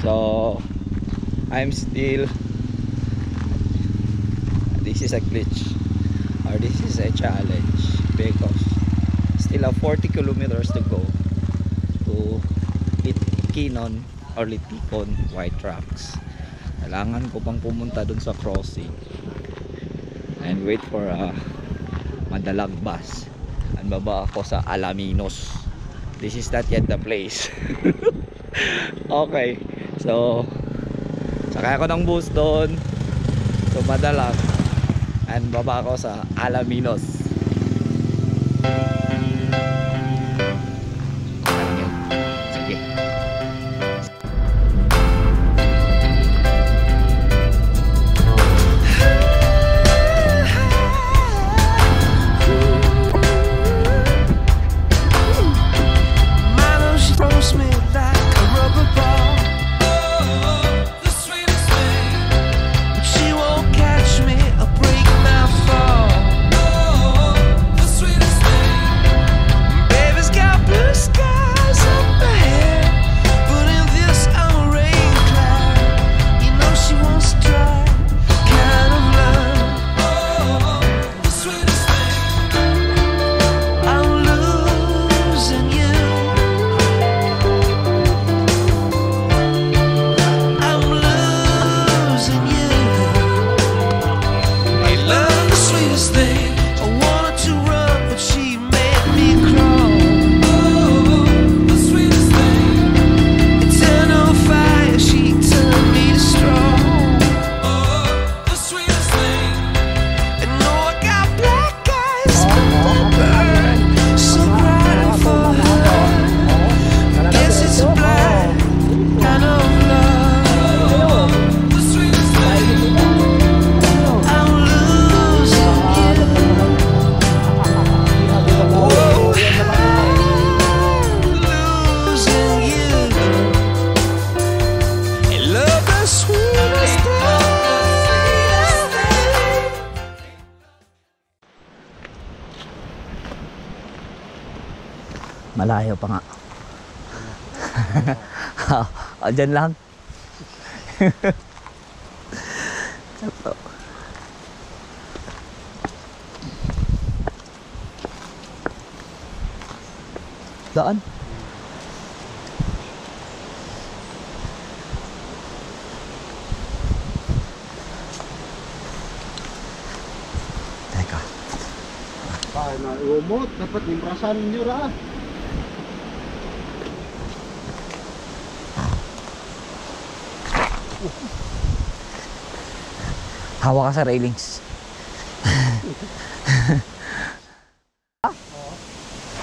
So, I'm still this is a glitch. Or this is a challenge. Because still have 40 kilometers to go to Itkinon or Litikon White Rocks. Kailangan ko pang pumunta dun sa crossing and wait for a madalag bus? And baba ako sa Alaminos? This is not yet the place. Okay so sakay ako ng bus doon. So madalag and baba ako sa Alaminos. Ano Malayo pa nga. o, dyan lang. Daan. Teka. Ay, na umot, dapat imprasan nyo ra. Hawak ka sa railings.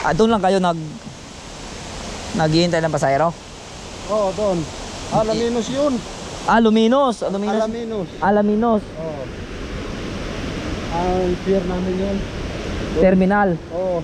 ah, doon lang kayo nag naghihintay ng pasayro? Oo, doon. Alaminos yun. Ah, Luminos. Ah, Luminos. Alaminos. Alaminos. Oo. Ang pier namin yun. Terminal. Oo.